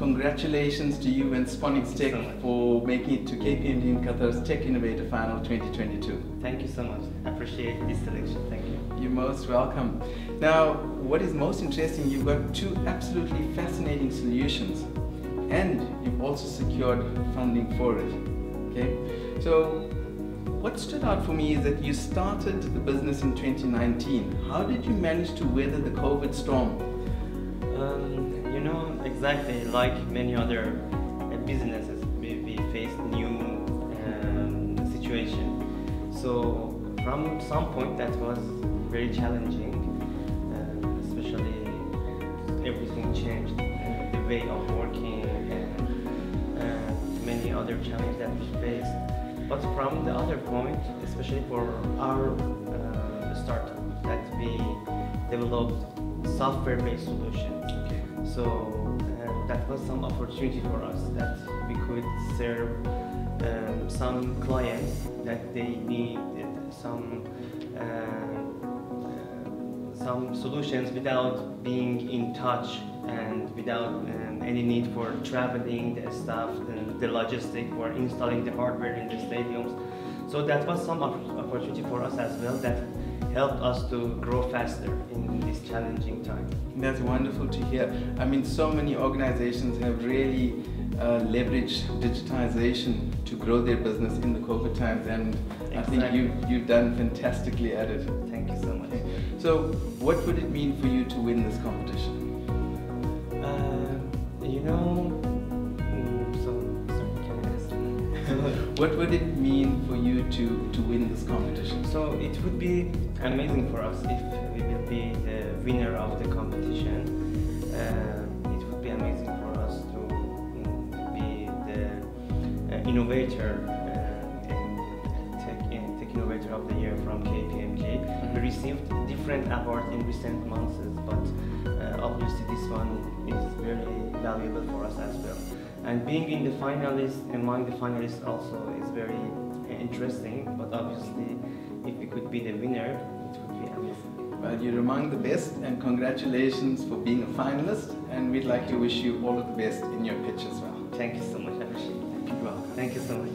congratulations to you and Sponix Tech so for making it to KPMG in Qatar's Tech Innovator Final 2022. Thank you so much. I appreciate this selection. Thank you. You're most welcome. Now, what is most interesting, you've got two absolutely fascinating solutions and you've also secured funding for it. Okay? So, what stood out for me is that you started the business in 2019. How did you manage to weather the COVID storm? Um, you know, exactly like many other uh, businesses, we, faced new um, situation. So from some point that was very challenging, uh, especially everything changed, uh, the way of working and uh, many other challenges that we faced. But from the other point, especially for our uh, startup, that we developed software-based solutions. Okay. So uh, that was some opportunity for us that we could serve um, some clients that they needed some uh, uh, some solutions without being in touch and without um, any need for traveling the staff and the logistic for installing the hardware in the stadiums. So that was some opportunity for us as well that helped us to grow faster in this challenging time. That's wonderful to hear. I mean, so many organizations have really uh, leveraged digitization to grow their business in the COVID times, and I think Exactly. you, you've done fantastically at it. Thank you so much. So, what would it mean for you to win this competition? What would it mean for you to, to win this competition? so it would be amazing for us if we will be the winner of the competition. Uh, it would be amazing for us to be the uh, innovator uh, in tech, in tech innovator of the year from KPMG. We received different awards in recent months, but uh, obviously this one is very valuable for us as well. And being in the finalists, among the finalists also is very interesting, but obviously if we could be the winner, it would be amazing. Well, you're among the best, and congratulations for being a finalist. And we'd like to wish you all of the best in your pitch as well. Thank you so much, Abhishek. You're. Thank you so much.